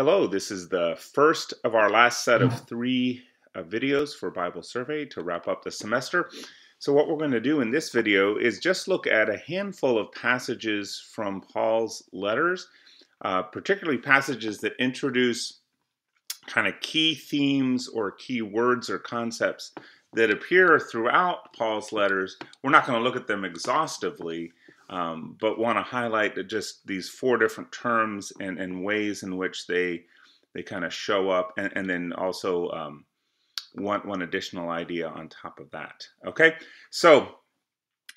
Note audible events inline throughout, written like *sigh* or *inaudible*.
Hello, this is the first of our last set of three uh, videos for Bible Survey to wrap up the semester. So what we're going to do in this video is just look at a handful of passages from Paul's letters, uh, particularly passages that introduce kind of key themes or key words or concepts that appear throughout Paul's letters. We're not going to look at them exhaustively, um, but want to highlight that just these four different terms and, and ways in which they they kind of show up, and, and then also um, one one additional idea on top of that. Okay, so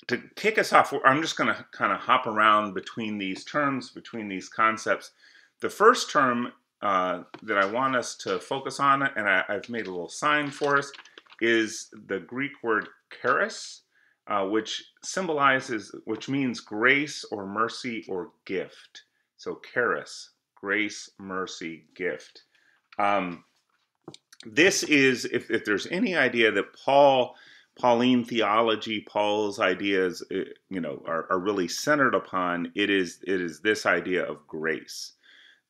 to kick us off, I'm just going to kind of hop around between these terms, between these concepts. The first term uh, that I want us to focus on, and I, have made a little sign for us, is the Greek word charis uh, which symbolizes, which means grace or mercy or gift. So charis, grace, mercy, gift. Um, this is, if, if there's any idea that Paul, Pauline theology, Paul's ideas, uh, you know, are, are really centered upon, it is it is this idea of grace.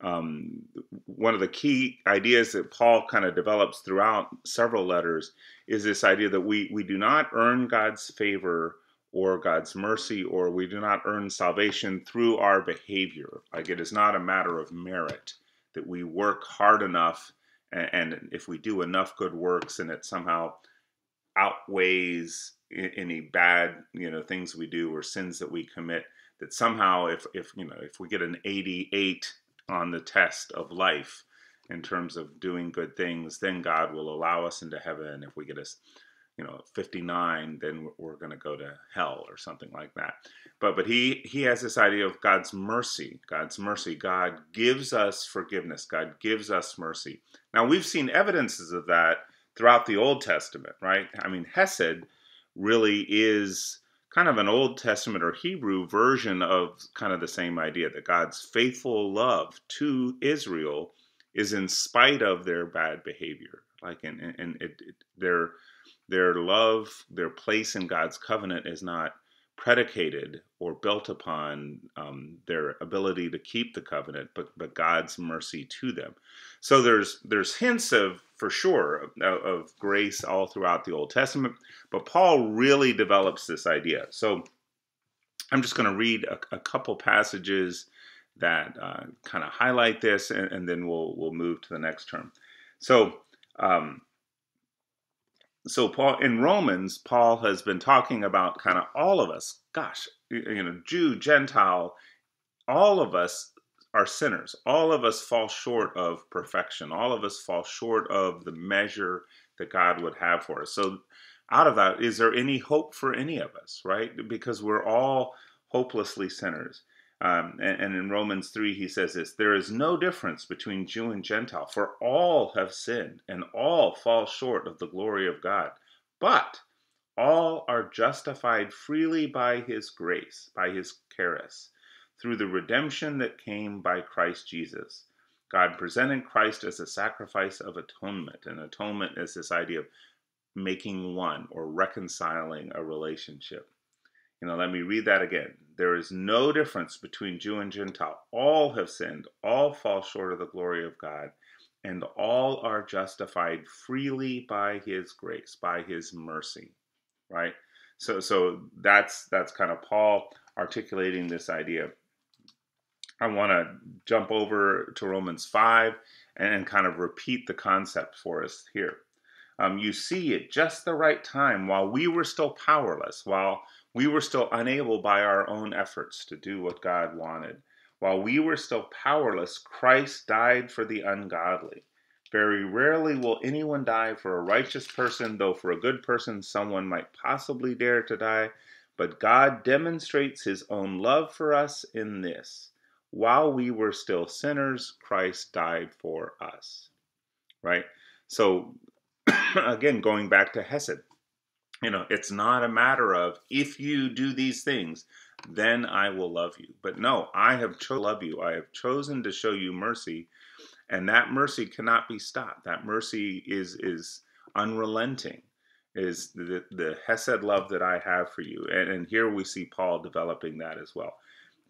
Um, one of the key ideas that Paul kind of develops throughout several letters is this idea that we, we do not earn God's favor or God's mercy, or we do not earn salvation through our behavior. Like it is not a matter of merit that we work hard enough, and, and if we do enough good works, and it somehow outweighs any bad you know things we do or sins that we commit. That somehow, if if you know if we get an 88 on the test of life in terms of doing good things, then God will allow us into heaven. If we get us, you know, 59, then we're going to go to hell or something like that. But but he he has this idea of God's mercy. God's mercy. God gives us forgiveness. God gives us mercy. Now we've seen evidences of that throughout the Old Testament, right? I mean, Hesed really is kind of an Old Testament or Hebrew version of kind of the same idea that God's faithful love to Israel is in spite of their bad behavior. Like, and, and it, it, their their love, their place in God's covenant is not predicated or built upon um, their ability to keep the covenant, but but God's mercy to them. So there's there's hints of for sure of, of grace all throughout the Old Testament, but Paul really develops this idea. So I'm just going to read a, a, couple passages that uh, kind of highlight this, and, and, then we'll we'll move to the next term. So. Um, so Paul in Romans, Paul has been talking about kind of all of us. Gosh, you know, Jew, Gentile, all of us are sinners. All of us fall short of perfection. All of us fall short of the measure that God would have for us. So, out of that, is there any hope for any of us, right? Because we're all hopelessly sinners. Um, and, and, in Romans 3, he says this There is no difference between Jew and Gentile, for all have sinned and all fall short of the glory of God. But all are justified freely by his grace, by his charis through the redemption that came by Christ Jesus. God presented Christ as a sacrifice of atonement, and atonement is this idea of making one or reconciling a relationship. You know, let me read that again. There is no difference between Jew and Gentile. All have sinned, all fall short of the glory of God, and all are justified freely by his grace, by his mercy. Right? So so that's that's kind of Paul articulating this idea I want to jump over to Romans 5 and kind of repeat the concept for us here. Um, you see, at just the right time, while we were still powerless, while we were still unable by our own efforts to do what God wanted, while we were still powerless, Christ died for the ungodly. Very rarely will anyone die for a righteous person, though for a good person someone might possibly dare to die. But God demonstrates his own love for us in this while we were still sinners, Christ died for us. Right? So, *clears throat* again, going back to Hesed, you know, it's not a matter of if you do these things, then I will love you. But no, I have chosen to love you. I have chosen to show you mercy, and that mercy cannot be stopped. That mercy is is unrelenting. Is the, the Hesed love that I have for you. And, and here we see Paul developing that as well.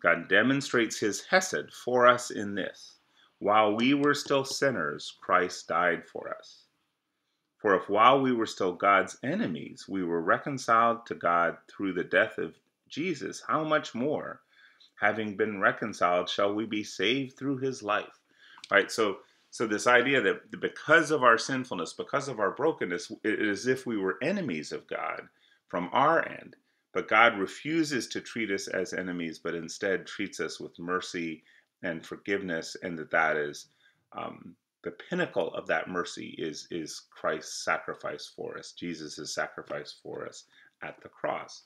God demonstrates his Hesed for us in this. while we were still sinners, Christ died for us. For if while we were still God's enemies, we were reconciled to God through the death of Jesus, how much more, having been reconciled, shall we be saved through his life? Right? So so this idea that because of our sinfulness, because of our brokenness, it is as if we were enemies of God from our end. But God refuses to treat us as enemies, but instead treats us with mercy and forgiveness, and that that is um, the pinnacle of that mercy is is Christ's sacrifice for us, Jesus' sacrifice for us at the cross.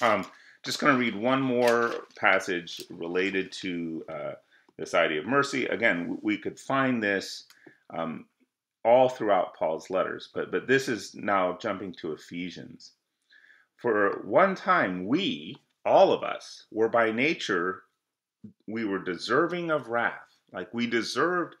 Um, just going to read one more passage related to uh, this idea of mercy. Again, we could find this um, all throughout Paul's letters, but but this is now jumping to Ephesians. For one time, we, all of us, were by nature, we were deserving of wrath. Like we deserved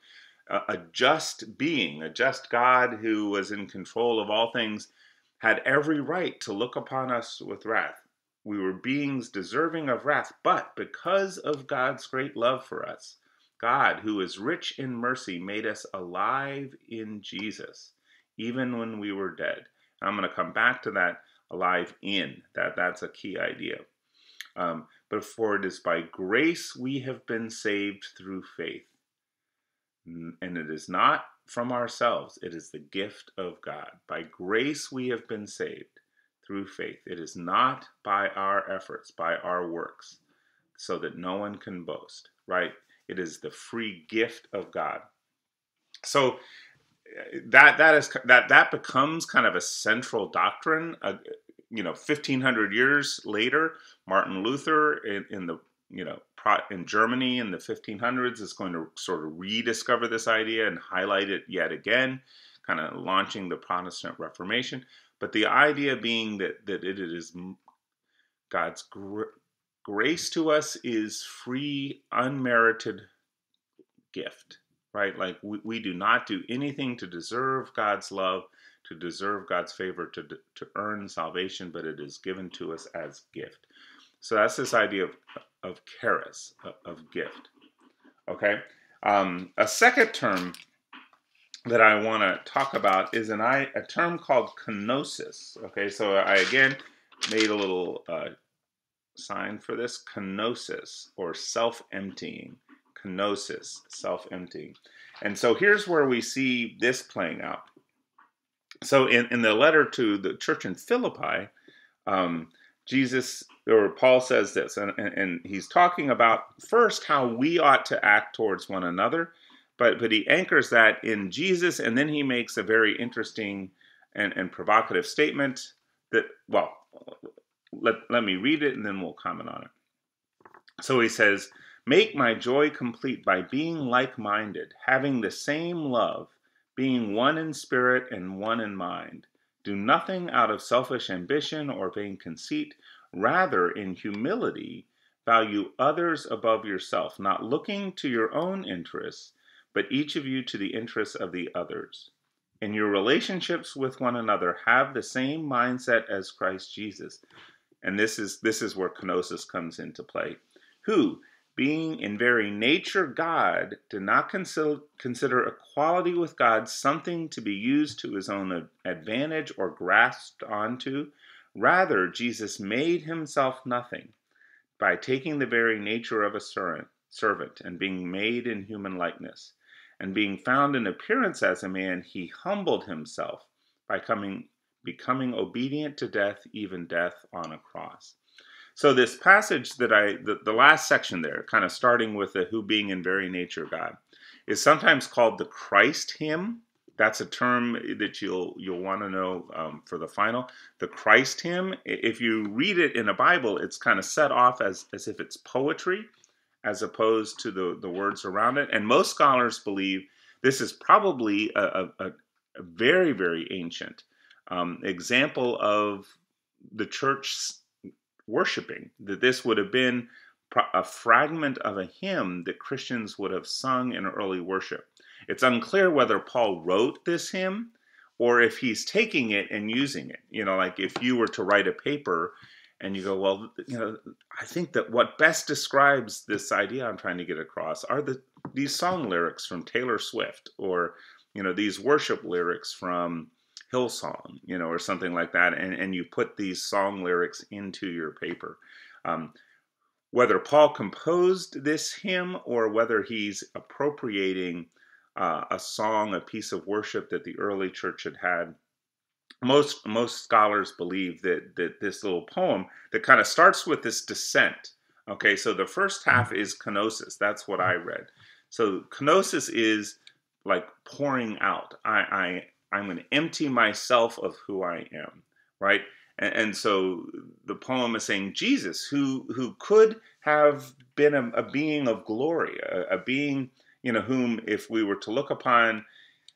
a, a just being, a just God who was in control of all things, had every right to look upon us with wrath. We were beings deserving of wrath, but because of God's great love for us, God, who is rich in mercy, made us alive in Jesus, even when we were dead. I'm going to come back to that alive in. That that's a key idea. Um, but for it is by grace we have been saved through faith, and it is not from ourselves; it is the gift of God. By grace we have been saved through faith. It is not by our efforts, by our works, so that no one can boast. Right? It is the free gift of God. So that that is that that becomes kind of a central doctrine. Uh, you know, 1500 years later, Martin Luther in, in the you know in Germany in the 1500s is going to sort of rediscover this idea and highlight it yet again, kind of launching the Protestant Reformation. But the idea being that that it is God's gr- grace to us is free, unmerited gift right? Like we, we do not do anything to deserve God's love, to deserve God's favor, to, to earn salvation, but it is given to us as gift. So that's this idea of, of charis, of gift. Okay? Um, a second term that I want to talk about is an I, a term called kenosis. Okay, so I again made a little uh, sign for this kenosis or self emptying kenosis, self emptying. And so here's where we see this playing out. So in, in the letter to the church in Philippi, um, Jesus or Paul says this, and, and, he's talking about first how we ought to act towards one another, but but he anchors that in Jesus, and then he makes a very interesting and, and provocative statement that well, let let me read it and then we'll comment on it. So he says, Make my joy complete by being like minded, having the same love, being one in spirit and one in mind. Do nothing out of selfish ambition or vain conceit. Rather, in humility, value others above yourself, not looking to your own interests, but each of you to the interests of the others. In your relationships with one another, have the same mindset as Christ Jesus. And this is this is where kenosis comes into play. Who, being in very nature God, did not consider equality with God something to be used to his own advantage or grasped onto. Rather, Jesus made himself nothing by taking the very nature of a servant and being made in human likeness. And being found in appearance as a man, he humbled himself by coming, becoming obedient to death, even death on a cross. So this passage that I, the, the last section there, kind of starting with the who being in very nature God, is sometimes called the Christ hymn. That's a term that you'll you'll want to know um, for the final. The Christ hymn. If you read it in a Bible, it's kind of set off as as if it's poetry, as opposed to the the words around it. And most scholars believe this is probably a, a, a very very ancient um, example of the church worshiping, that this would have been a fragment of a hymn that Christians would have sung in early worship. It's unclear whether Paul wrote this hymn or if he's taking it and using it. You know, like if you were to write a paper and you go, well, you know, I think that what best describes this idea I'm trying to get across are the these song lyrics from Taylor Swift, or you know, these worship lyrics from Hillsong, you know, or something like that, and and you put these song lyrics into your paper. Um, whether Paul composed this hymn or whether he's appropriating uh, a song, a piece of worship that the early church had had. Most most scholars believe that that this little poem that kind of starts with this descent. Okay, so the first half is kenosis. That's what I read. So kenosis is like pouring out. I, I I'm going to empty myself of who I am, right? And, and, so the poem is saying Jesus, who who could have been a, a being of glory, a, a being you know, whom if we were to look upon,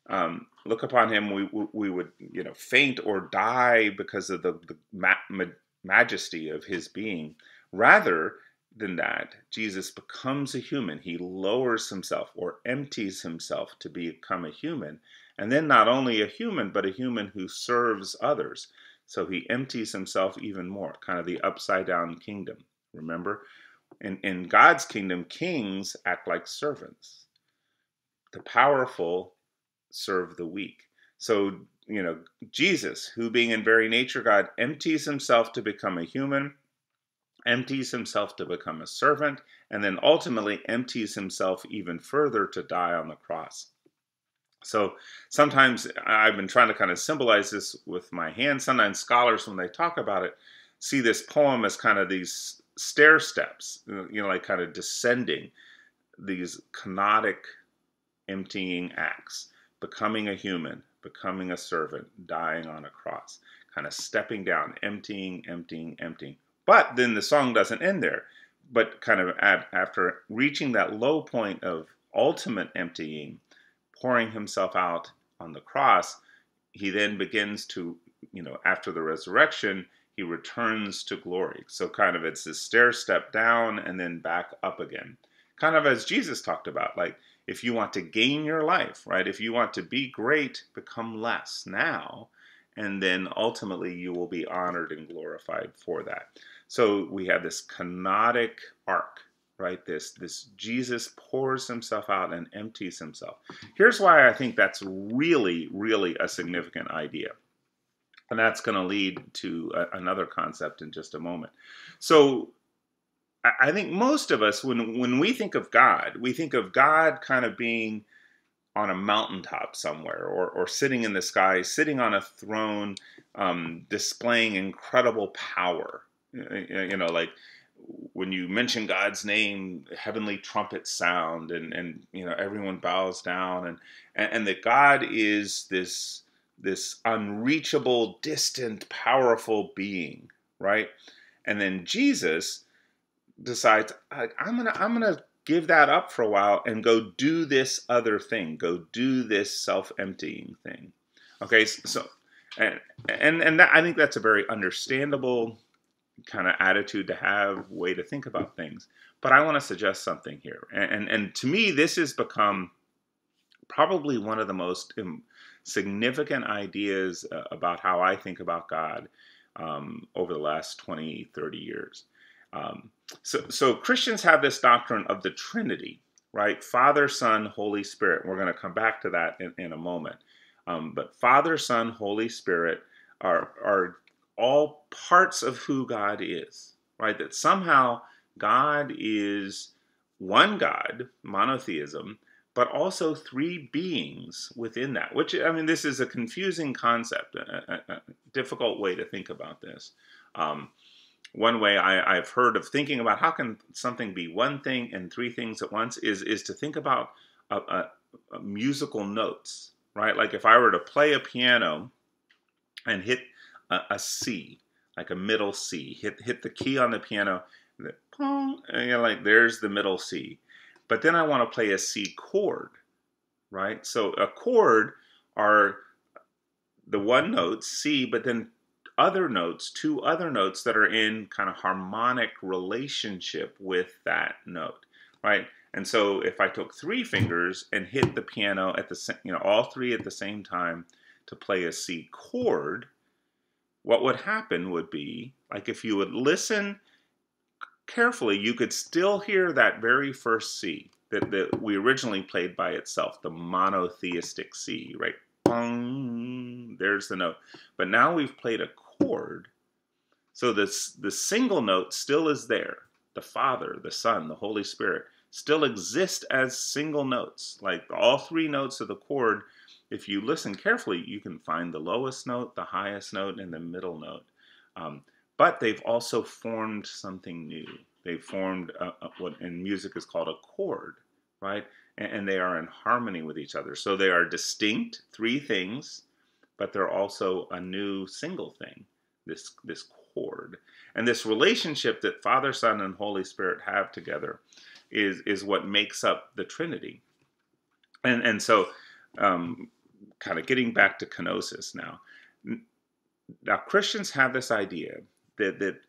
um, look upon him, we, we would, you know, faint or die because of the, the ma- ma- majesty of his being. Rather than that, Jesus becomes a human. He lowers himself or empties himself to become a human. And then not only a human, but a human who serves others. So he empties himself even more, kind of the upside down kingdom. Remember? In, in God's kingdom, kings act like servants the powerful serve the weak. So, you know, Jesus, who being in very nature God, empties himself to become a human, empties himself to become a servant, and then ultimately empties himself even further to die on the cross. So sometimes I've been trying to kind of symbolize this with my hands. Sometimes scholars, when they talk about it, see this poem as kind of these stair steps, you know, like kind of descending these kenotic emptying acts, becoming a human, becoming a servant, dying on a cross, kind of stepping down, emptying, emptying, emptying. But then the song doesn't end there. But kind of after reaching that low point of ultimate emptying, pouring himself out on the cross, he then begins to, you know, after the resurrection, he returns to glory. So kind of it's this stair step down and then back up again. Kind of as Jesus talked about, like if you want to gain your life, right? If you want to be great, become less now. And then ultimately you will be honored and glorified for that. So we have this kenotic arc, right? This, this Jesus pours himself out and empties himself. Here's why I think that's really, really a significant idea. And that's going to lead to a, another concept in just a moment. So I think most of us, when when we think of God, we think of God kind of being on a mountaintop somewhere, or or sitting in the sky, sitting on a throne, um, displaying incredible power. You know, like when you mention God's name, heavenly trumpets sound, and and you know everyone bows down, and and, and that God is this this unreachable, distant, powerful being, right? And then Jesus decides I'm gonna I'm gonna give that up for a while and go do this other thing, go do this self-emptying thing. Okay, so and and and that, I think that's a very understandable kind of attitude to have, way to think about things. But I want to suggest something here, and and, and to me, this has become probably one of the most significant ideas uh, about how I think about God um, over the last 20, 30 years. Um, so, so Christians have this doctrine of the Trinity, right? Father, Son, Holy Spirit. We're going to come back to that in, in a moment. Um, but Father, Son, Holy Spirit are are all parts of who God is, right? That somehow God is one God, monotheism, but also three beings within that. Which I mean, this is a confusing concept, a, a, a difficult way to think about this. Um, one way I, have heard of thinking about how can something be one thing and three things at once is is to think about a, a, a musical notes, right? Like if I were to play a piano and hit a, C, like a middle C, hit hit the key on the piano, and you know, like there's the middle C. But then I want to play a C chord, right? So a chord are the one note C, but then other notes, two other notes that are in kind of harmonic relationship with that note, right? And so if I took three fingers and hit the piano at the you know, all three at the same time to play a C chord, what would happen would be like if you would listen carefully, you could still hear that very first C that, that we originally played by itself, the monotheistic C, right? There's the note. But now we've played a chord. So this the single note still is there. The Father, the Son, the Holy Spirit still exist as single notes. Like all three notes of the chord, if you listen carefully, you can find the lowest note, the highest note, and the middle note. Um, but they've also formed something new. They've formed a, a, what in music is called a chord, right? And, and they are in harmony with each other. So they are distinct, three things, but they're also a new single thing, this, this chord. And this relationship that Father, Son, and Holy Spirit have together is, is what makes up the Trinity. And, and so, um, kind of getting back to kenosis now. Now, Christians have this idea that, that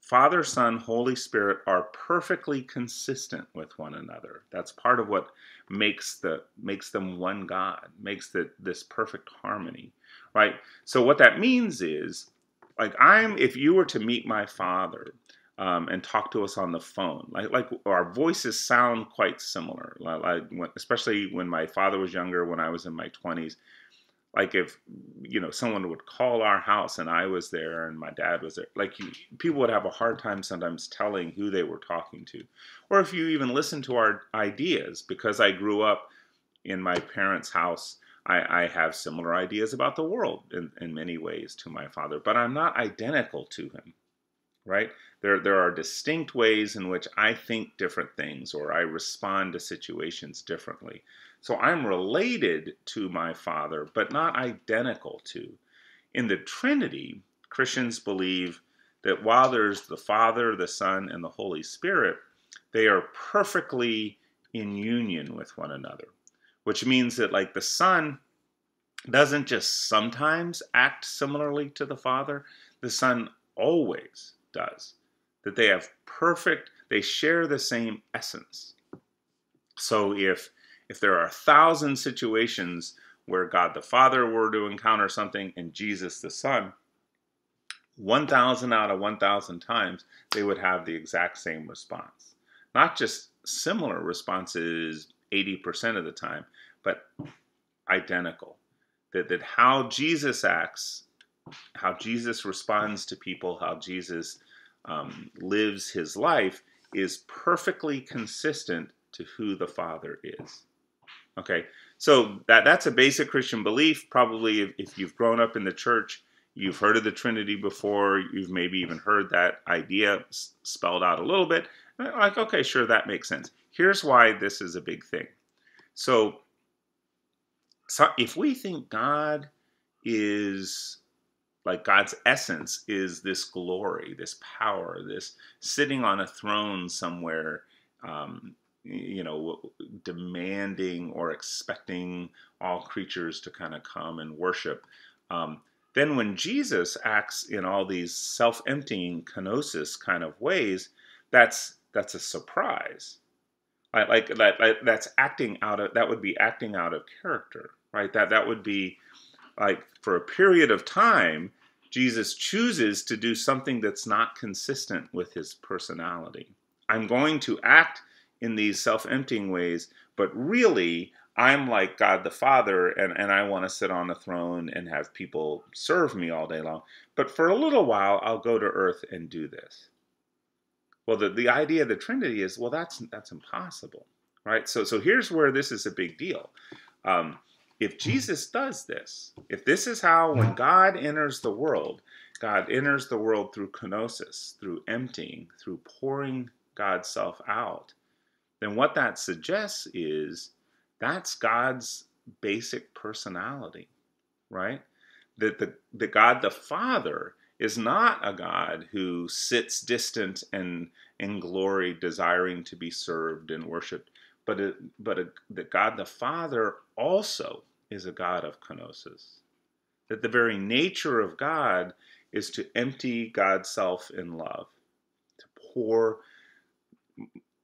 Father, Son, Holy Spirit are perfectly consistent with one another. That's part of what makes the makes them one God, makes the, this perfect harmony, right? So what that means is, like I'm, if you were to meet my father um, and talk to us on the phone, like like our voices sound quite similar. Like, like especially when my father was younger, when I was in my twenties, like if you know someone would call our house and I was there and my dad was there, like you, people would have a hard time sometimes telling who they were talking to, or if you even listen to our ideas, because I grew up in my parents' house. I, I have similar ideas about the world in, in many ways to my father, but I'm not identical to him right? There, there are distinct ways in which I think different things or I respond to situations differently. So I'm related to my Father, but not identical to. In the Trinity, Christians believe that while there's the Father, the Son, and the Holy Spirit, they are perfectly in union with one another, which means that, like, the Son doesn't just sometimes act similarly to the Father, the Son always does. That they have perfect, they share the same essence. So if if there are a thousand situations where God the Father were to encounter something and Jesus the Son, 1,000 out of 1,000 times, they would have the exact same response. Not just similar responses 80% of the time, but identical. That, that how Jesus acts, how Jesus responds to people, how Jesus um, lives his life is perfectly consistent to who the Father is. Okay, so that that's a basic Christian belief. Probably, if, if you've grown up in the church, you've heard of the Trinity before. You've maybe even heard that idea spelled out a little bit. Like, okay, sure, that makes sense. Here's why this is a big thing. So, so if we think God is like God's essence is this glory, this power, this sitting on a throne somewhere, um, you know, demanding or expecting all creatures to kind of come and worship. Um, then when Jesus acts in all these self-emptying kenosis kind of ways, that's that's a surprise. Like, like that, like, that's acting out of that would be acting out of character, right? That that would be like for a period of time, Jesus chooses to do something that's not consistent with his personality. I'm going to act in these self emptying ways, but really, I'm like God the Father, and, and I want to sit on a throne and have people serve me all day long. But for a little while, I'll go to earth and do this. Well, the, the idea of the Trinity is well, that's that's impossible, right? So so here's where this is a big deal. Um, if hmm. Jesus does this, if this is how when hmm. God enters the world, God enters the world through kenosis, through emptying, through pouring God's self out, then what that suggests is that's God's basic personality, right? That the, the God the Father is not a God who sits distant and in glory, desiring to be served and worshiped, but it, but a, that God the Father also is a God of kenosis. That the very nature of God is to empty God's self in love, to pour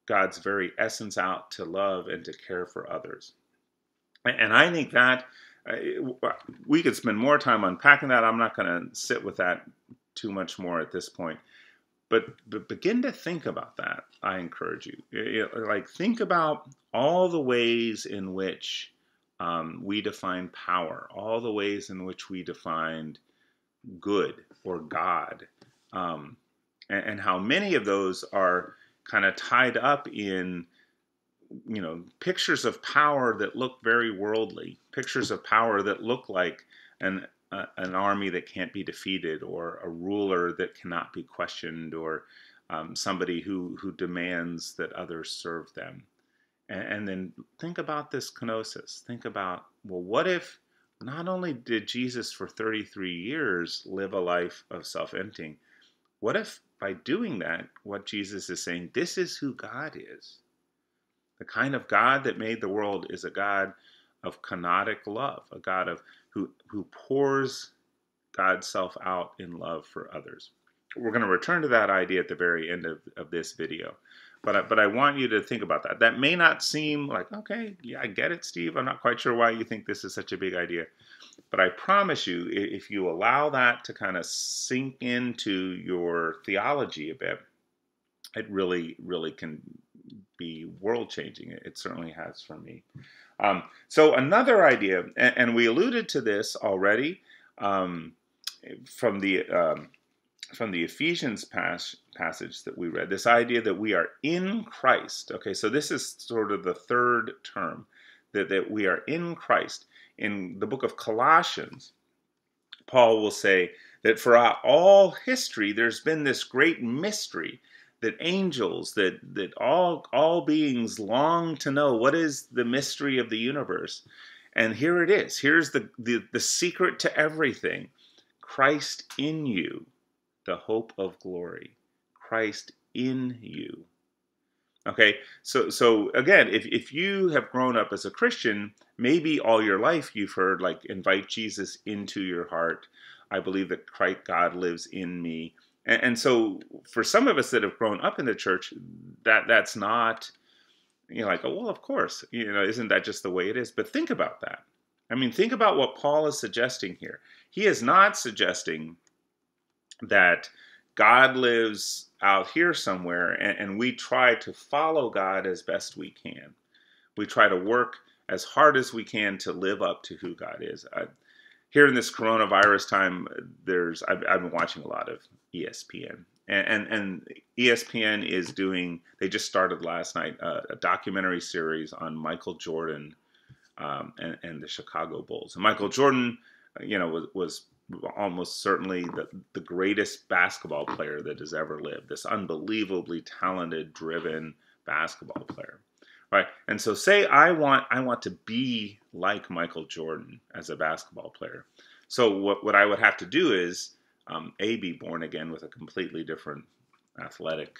God's very essence out to love and to care for others. And I think that uh, we could spend more time unpacking that. I'm not going to sit with that too much more at this point. But, but begin to think about that. I encourage you. Like, think about all the ways in which um, we define power, all the ways in which we defined good or God, um, and, and how many of those are kind of tied up in you know pictures of power that look very worldly pictures of power that look like an uh, an army that can't be defeated or a ruler that cannot be questioned or um, somebody who who demands that others serve them and, and then think about this kenosis think about well what if not only did jesus for 33 years live a life of self-emptying what if by doing that, what Jesus is saying, this is who God is. The kind of God that made the world is a God of kenotic love, a God of who who pours God's self out in love for others. We're going to return to that idea at the very end of, of this video. But I, but I want you to think about that. That may not seem like, okay, yeah, I get it, Steve. I'm not quite sure why you think this is such a big idea. But I promise you, if you allow that to kind of sink into your theology a bit, it really, really can be world changing. It certainly has for me. Um, so, another idea, and, and, we alluded to this already um, from the. Um, from the Ephesians pas- passage that we read, this idea that we are in Christ. Okay, so this is sort of the third term that, that we are in Christ in the book of Colossians, Paul will say that throughout all history, there's been this great mystery that angels, that, that all, all beings long to know what is the mystery of the universe. And here it is. Here's the, the, the secret to everything Christ in you, the hope of glory. Christ in you. Okay, so so again, if, if you have grown up as a Christian, maybe all your life you've heard like invite Jesus into your heart. I believe that Christ God lives in me. And, and so for some of us that have grown up in the church, that that's not you know like, oh well of course, you know, isn't that just the way it is? But think about that. I mean, think about what Paul is suggesting here. He is not suggesting that God lives out here somewhere, and, and, we try to follow God as best we can. We try to work as hard as we can to live up to who God is. I, here in this coronavirus time, there's I've, I've been watching a lot of ESPN, and, and, and ESPN is doing. They just started last night uh, a documentary series on Michael Jordan um, and, and the Chicago Bulls. And Michael Jordan, you know, was, was almost certainly the, the greatest basketball player that has ever lived. This unbelievably talented, driven basketball player, right? And so, say I want I want to be like Michael Jordan as a basketball player. So what what I would have to do is um, a be born again with a completely different athletic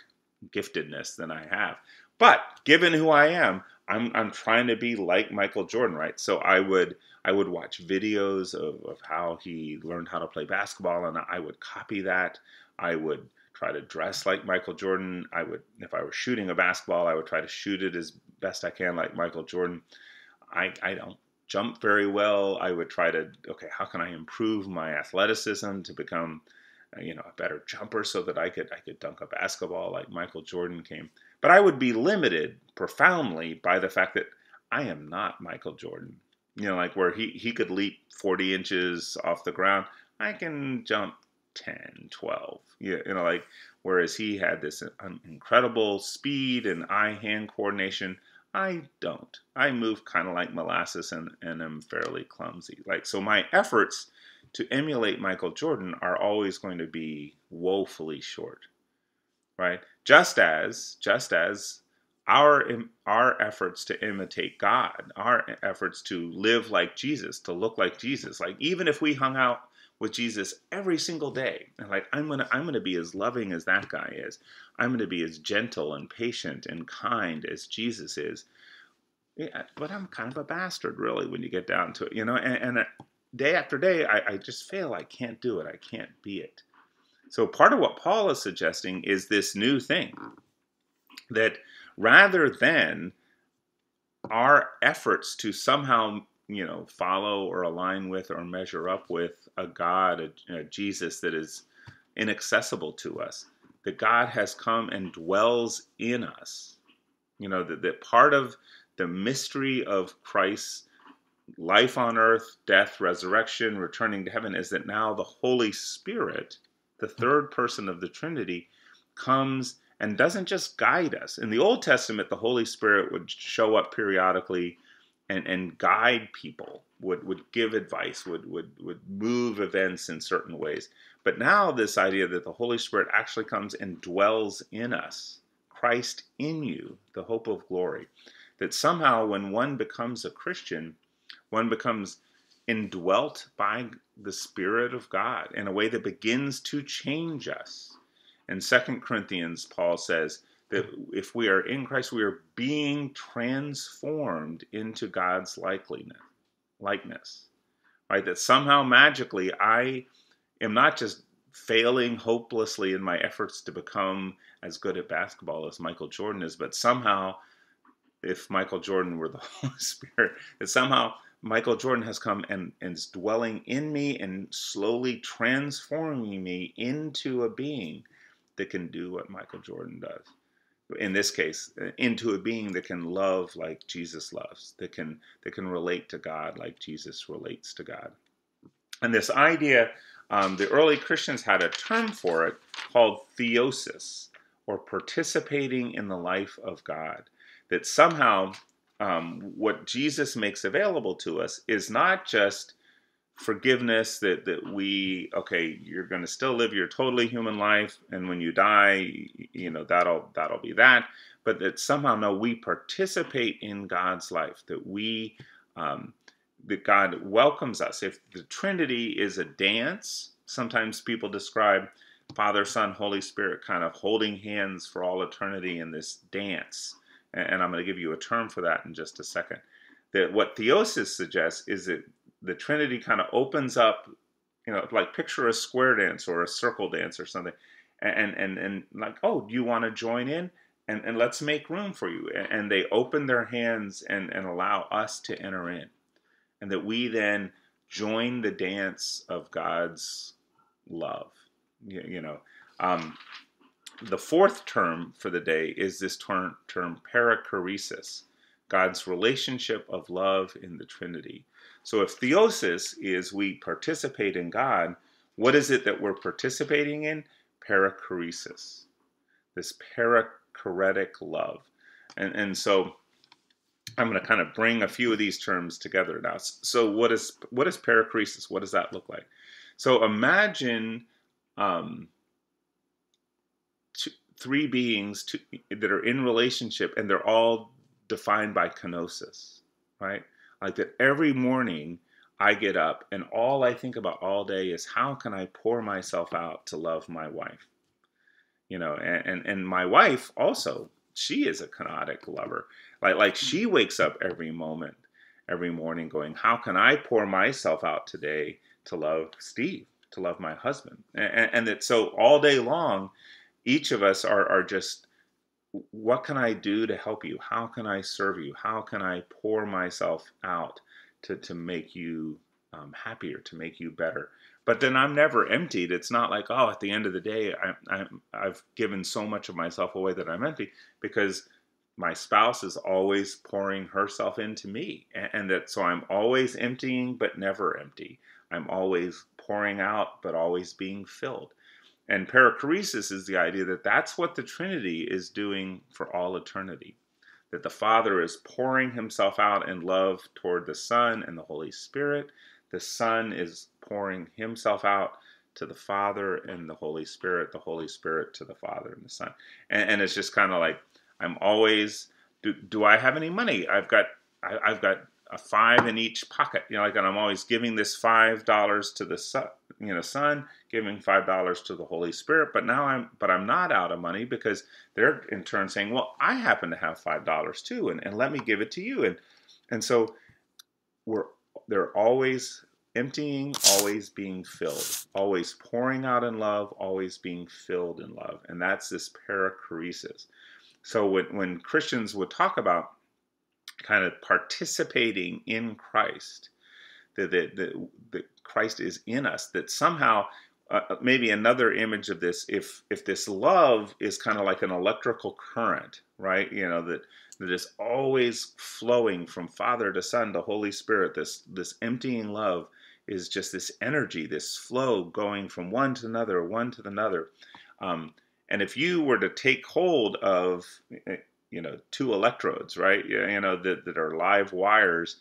giftedness than I have. But given who I am, I'm I'm trying to be like Michael Jordan, right? So I would I would watch videos of, of how he learned how to play basketball and I would copy that. I would try to dress like Michael Jordan. I would if I were shooting a basketball, I would try to shoot it as best I can like Michael Jordan. I I don't jump very well. I would try to okay, how can I improve my athleticism to become uh, you know a better jumper so that I could I could dunk a basketball like Michael Jordan came. But I would be limited profoundly by the fact that I am not Michael Jordan. You know, like where he, he could leap 40 inches off the ground, I can jump 10, 12. You know, like whereas he had this uh, incredible speed and eye hand coordination. I don't. I move kind of like molasses and, and am fairly clumsy. Like so my efforts to emulate Michael Jordan are always going to be woefully short right? Just as, just as our our efforts to imitate God, our efforts to live like Jesus, to look like Jesus, like even if we hung out with Jesus every single day, and like I'm gonna I'm gonna be as loving as that guy is, I'm gonna be as gentle and patient and kind as Jesus is. Yeah, but I'm kind of a bastard, really, when you get down to it, you know. And, and uh, day after day, I, I just fail. I can't do it. I can't be it. So part of what Paul is suggesting is this new thing that rather than our efforts to somehow you know, follow or align with or measure up with a God, a, a Jesus that is inaccessible to us. That God has come and dwells in us. You know, that, that part of the mystery of Christ's life on earth, death, resurrection, returning to heaven is that now the Holy Spirit, the third person of the Trinity, comes and doesn't just guide us. In the Old Testament, the Holy Spirit would show up periodically and, and guide people, would, would give advice, would, would, would move events in certain ways. But now, this idea that the Holy Spirit actually comes and dwells in us, Christ in you, the hope of glory, that somehow when one becomes a Christian, one becomes indwelt by the Spirit of God in a way that begins to change us. In Second Corinthians, Paul says that if we are in Christ, we are being transformed into God's likeness. Likeness, right? That somehow magically I am not just failing hopelessly in my efforts to become as good at basketball as Michael Jordan is, but somehow, if Michael Jordan were the *laughs* Holy Spirit, that somehow Michael Jordan has come and, and is dwelling in me and slowly transforming me into a being that can do what Michael Jordan does. In this case, into a being that can love like Jesus loves, that can that can relate to God like Jesus relates to God. And this idea, um, the early Christians had a term for it called theosis, or participating in the life of God. That somehow um, what Jesus makes available to us is not just forgiveness that that we okay you're going to still live your totally human life and when you die you know that'll that'll be that. But that somehow no we participate in god's life that we um, that god welcomes us. If the trinity is a dance sometimes people describe father son holy spirit kind of holding hands for all eternity in this dance. And I'm going to give you a term for that in just a second. That what theosis suggests is that the Trinity kind of opens up, you know, like picture a square dance or a circle dance or something, and and and like, oh, do you want to join in? And and let's make room for you. And they open their hands and and allow us to enter in, and that we then join the dance of God's love. You, you know. Um, the fourth term for the day is this term, term perichoresis, God's relationship of love in the Trinity. So if theosis is we participate in God, what is it that we're participating in? Perichoresis, this perichoretic love. And, and so I'm going to kind of bring a few of these terms together now. So what is what is perichoresis? What does that look like? So imagine um, two, three beings that are in relationship and they're all defined by kenosis, right? Like that every morning I get up and all I think about all day is how can I pour myself out to love my wife? You know, and, and, and my wife also, she is a kenotic lover. Like, like she mm-hmm. wakes up every moment, every morning going, how can I pour myself out today to love Steve, to love my husband? And, and that so all day long, each of us are, are just what can I do to help you? How can I serve you? How can I pour myself out to, to make you um, happier, to make you better? But then I'm never emptied. It's not like, oh, at the end of the day, I, I, I've given so much of myself away that I'm empty because my spouse is always pouring herself into me. And, and that so I'm always emptying, but never empty. I'm always pouring out, but always being filled. And perichoresis is the idea that that's what the Trinity is doing for all eternity. That the Father is pouring himself out in love toward the Son and the Holy Spirit. The Son is pouring himself out to the Father and the Holy Spirit, the Holy Spirit to the Father and the Son. And, and it's just kind of like, I'm always, do, do I have any money? I've got, I, I've got a five in each pocket. You know, like, and I'm always giving this five dollars to the son, you know, son, giving five dollars to the Holy Spirit. But now I'm, but I'm not out of money because they're in turn saying, well, I happen to have five dollars too, and, and let me give it to you. And and so we're they're always emptying, always being filled, always pouring out in love, always being filled in love, and that's this perichoresis. So when when Christians would talk about kind of participating in Christ, that, the, the, that Christ is in us, that somehow uh, uh, maybe another image of this if if this love is kind of like an electrical current right? You know that that is always flowing from father to son to holy spirit. This this emptying love is just this energy this flow going from one to another one to another. Um, and if you were to take hold of eh, you know two electrodes right? You know that, that are live wires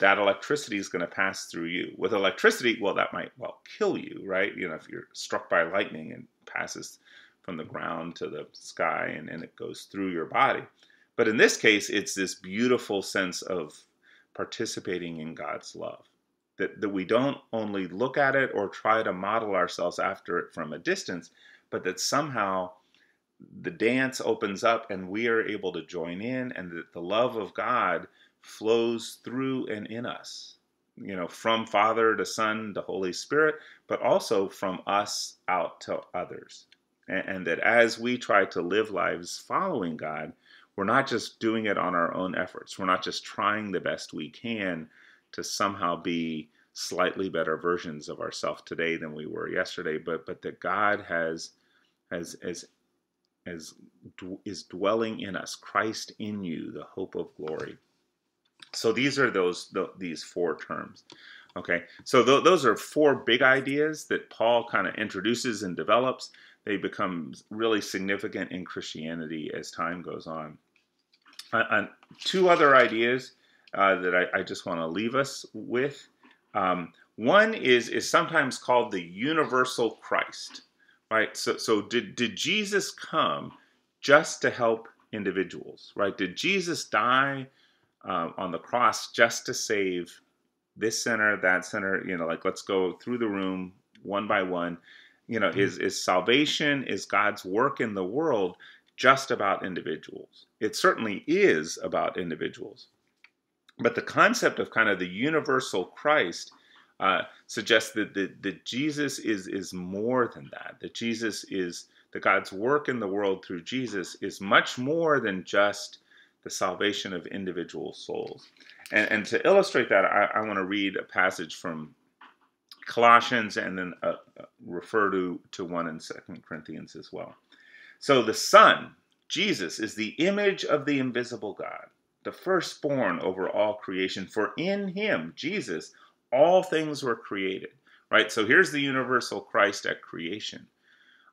that electricity is going to pass through you. With electricity, well, that might well kill you, right? You know, if you're struck by lightning and passes from the ground to the sky and, and it goes through your body. But in this case, it's this beautiful sense of participating in God's love. That, that we don't only look at it or try to model ourselves after it from a distance, but that somehow the dance opens up and we are able to join in, and that the love of God flows through and in us, you know, from Father to Son to Holy Spirit, but also from us out to others. And, and that as we try to live lives following God, we're not just doing it on our own efforts. We're not just trying the best we can to somehow be slightly better versions of ourselves today than we were yesterday, but but that God has has as as is dwelling in us, Christ in you, the hope of glory. So these are those the, these four terms. Okay, so th those are four big ideas that Paul kind of introduces and develops. They become really significant in Christianity as time goes on. Uh, two other ideas uh, that I, I just want to leave us with. Um, one is is sometimes called the universal Christ, right? So so did did Jesus come just to help individuals, right? Did Jesus die uh, on the cross just to save this sinner, that sinner. You know, like let's go through the room one by one. You know, is is salvation is God's work in the world just about individuals? It certainly is about individuals, but the concept of kind of the universal Christ uh, suggests that, that that Jesus is is more than that. That Jesus is that God's work in the world through Jesus is much more than just the salvation of individual souls. And, and to illustrate that, I, I want to read a passage from Colossians and then uh, uh refer to, to one in Second Corinthians as well. So the Son, Jesus, is the image of the invisible God, the firstborn over all creation. For in him, Jesus, all things were created. Right? So here's the universal Christ at creation.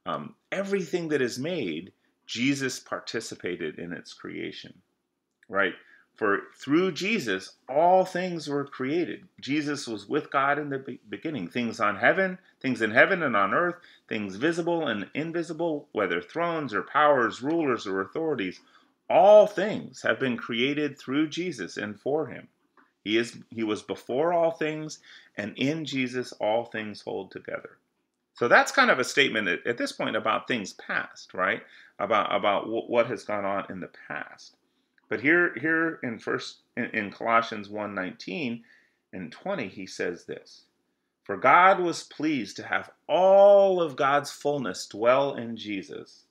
Um, everything that is made, Jesus participated in its creation right? For through Jesus, all things were created. Jesus was with God in the beginning. Things on heaven, things in heaven and on earth, things visible and invisible, whether thrones or powers, rulers or authorities, all things have been created through Jesus and for him. He is he was before all things, and in Jesus all things hold together. So that's kind of a statement at, at this point about things past, right? About about what has gone on in the past. But here, here in first in, in Colossians 1:19 and 20, he says this: For God was pleased to have all of God's fullness dwell in Jesus,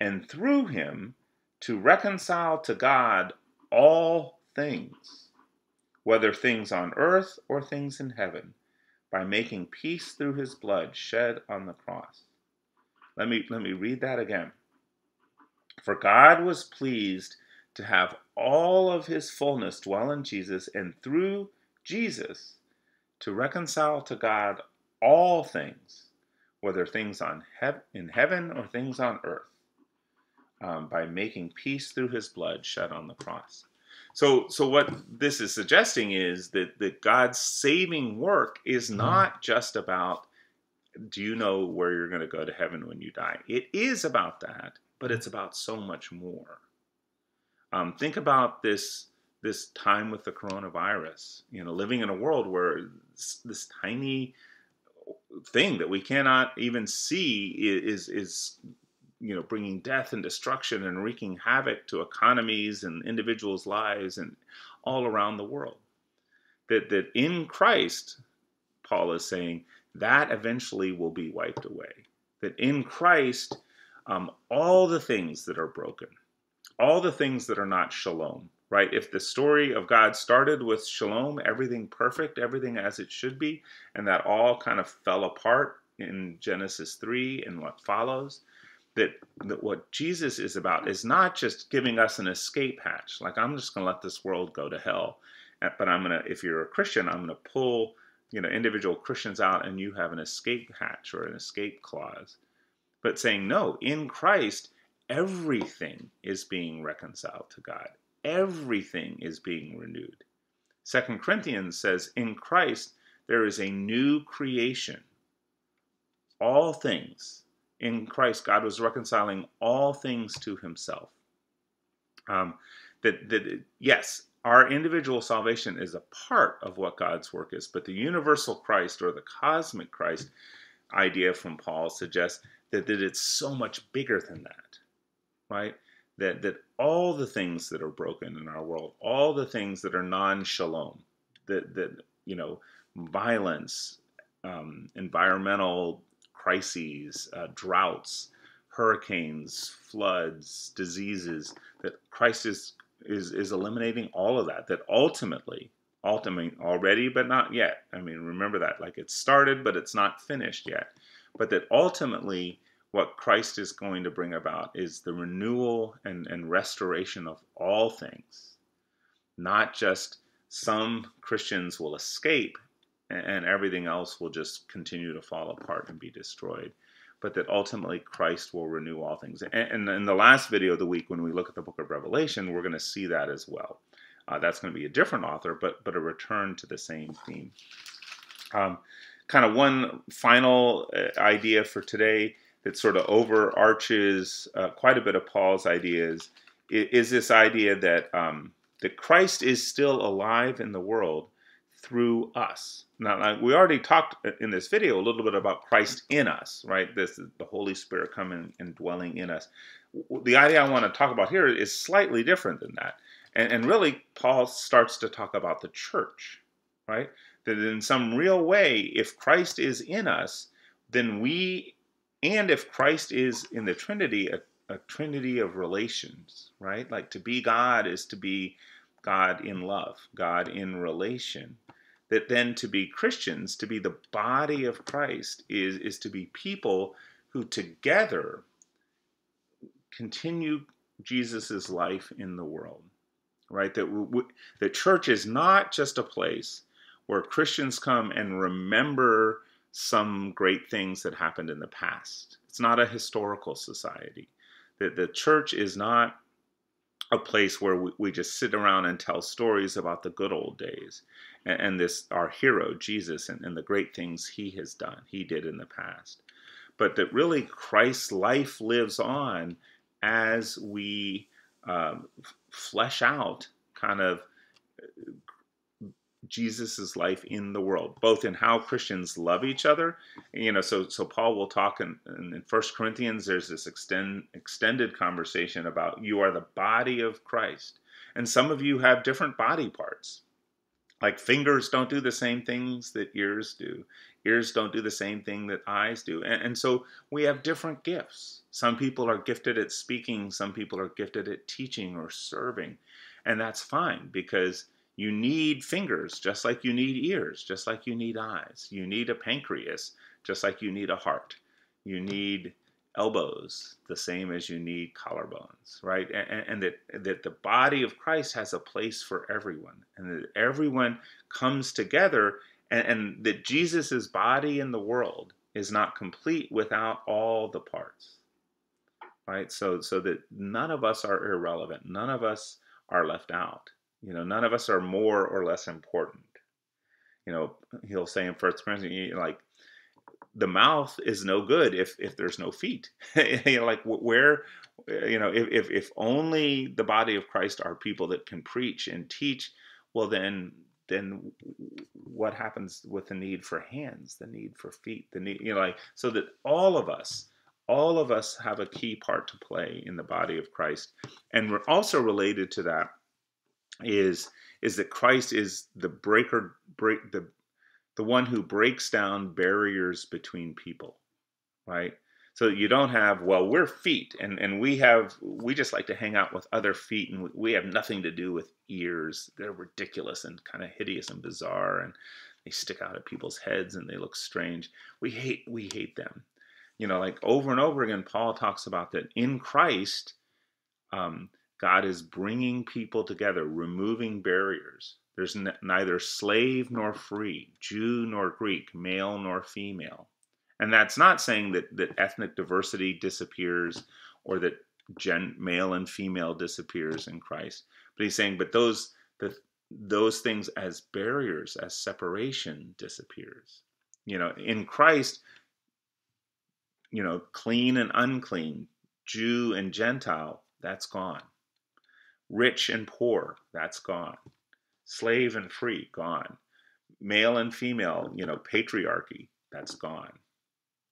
and through him to reconcile to God all things, whether things on earth or things in heaven, by making peace through his blood shed on the cross. Let me let me read that again. For God was pleased to have all of his fullness dwell in Jesus, and through Jesus to reconcile to God all things, whether things on in heaven or things on earth, um, by making peace through his blood shed on the cross. So, so what this is suggesting is that, that God's saving work is mm-hmm. not just about do you know where you're going to go to heaven when you die? It is about that, but it's about so much more. Um, think about this this time with the coronavirus. You know, living in a world where this, this tiny thing that we cannot even see is is you know bringing death and destruction and wreaking havoc to economies and individuals' lives and all around the world. That that in Christ, Paul is saying that eventually will be wiped away. That in Christ, um, all the things that are broken, all the things that are not shalom, right? If the story of God started with shalom, everything perfect, everything as it should be, and that all kind of fell apart in Genesis 3 and what follows, that, that what Jesus is about is not just giving us an escape hatch, like I'm just going to let this world go to hell, but I'm going to, if you're a Christian, I'm going to pull, you know, individual Christians out and you have an escape hatch or an escape clause. But saying, no, in Christ, everything is being reconciled to God everything is being renewed. Second Corinthians says, in Christ there is a new creation. All things. In Christ, God was reconciling all things to himself. Um, that, that, yes, our individual salvation is a part of what God's work is, but the universal Christ or the cosmic Christ idea from Paul suggests that, that it's so much bigger than that, right? that that all the things that are broken in our world, all the things that are non-shalom, that that you know, violence, um, environmental crises, uh, droughts, hurricanes, floods, diseases, that Christ is is is eliminating all of that. That ultimately, ultimately, already, but not yet. I mean, remember that. Like it started, but it's not finished yet. But that ultimately what Christ is going to bring about is the renewal and, and restoration of all things, not just some Christians will escape and, everything else will just continue to fall apart and be destroyed, but that ultimately Christ will renew all things. And, and in the last video of the week, when we look at the book of Revelation, we're going to see that as well. Uh, that's going to be a different author, but but a return to the same theme. Um, kind of one final uh, idea for today that sort of overarches uh, quite a bit of Paul's ideas is, is this idea that um, that Christ is still alive in the world through us. Now, like we already talked in this video a little bit about Christ in us, right? This the Holy Spirit coming and dwelling in us. The idea I want to talk about here is slightly different than that, and, and really Paul starts to talk about the church, right? That in some real way, if Christ is in us, then we and if Christ is in the Trinity, a, a trinity of relations, right? Like to be God is to be God in love, God in relation. That then to be Christians, to be the body of Christ, is, is to be people who together continue Jesus' life in the world, right? That we, the church is not just a place where Christians come and remember some great things that happened in the past. It's not a historical society. The, the church is not a place where we, we just sit around and tell stories about the good old days and, and this our hero Jesus and, and the great things he has done, he did in the past. But that really Christ's life lives on as we um, flesh out kind of Jesus's life in the world, both in how Christians love each other. You know, so so Paul will talk in, in First Corinthians. There's this extend, extended conversation about you are the body of Christ, and some of you have different body parts. Like fingers don't do the same things that ears do. Ears don't do the same thing that eyes do. And, and so we have different gifts. Some people are gifted at speaking. Some people are gifted at teaching or serving. And that's fine because you need fingers just like you need ears, just like you need eyes. You need a pancreas just like you need a heart. You need elbows the same as you need collarbones, right? And, and, that, that the body of Christ has a place for everyone and that everyone comes together and, and that Jesus' body in the world is not complete without all the parts, right? So, so that none of us are irrelevant. None of us are left out. You know, none of us are more or less important. You know, he'll say in First Corinthians, like, the mouth is no good if if there's no feet. *laughs* you know, like where, eh, you know, if, if if only the body of Christ are people that can preach and teach, well then then what happens with the need for hands, the need for feet, the need, you know, like so that all of us, all of us have a key part to play in the body of Christ, and we're also related to that is is that Christ is the breaker break the the one who breaks down barriers between people right So you don't have, well, we're feet, and, and we have, we just like to hang out with other feet, and we have nothing to do with ears. They're ridiculous and kind of hideous and bizarre, and they stick out at people's heads and they look strange. We hate, we hate them. You know, like over and over again, Paul talks about that in Christ, um, God is bringing people together, removing barriers. There's n- neither slave nor free, Jew nor Greek, male nor female. And that's not saying that, that ethnic diversity disappears or that gen, male and female disappears in Christ. But he's saying, but those the, those things as barriers, as separation disappears. You know, in Christ, you know, clean and unclean, Jew and Gentile, that's gone. Rich and poor, that's gone. Slave and free, gone. Male and female, you know, patriarchy, that's gone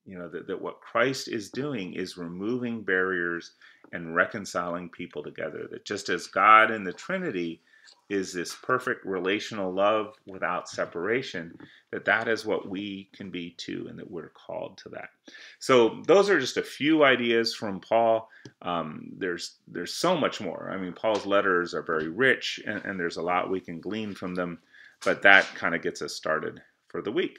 you know that, that what christ is doing is removing barriers and reconciling people together that just as god in the trinity is this perfect relational love without separation that that is what we can be too and that we're called to that. So those are just a few ideas from paul. Um, there's there's so much more. I mean paul's letters are very rich and, and there's a lot we can glean from them but that kind of gets us started for the week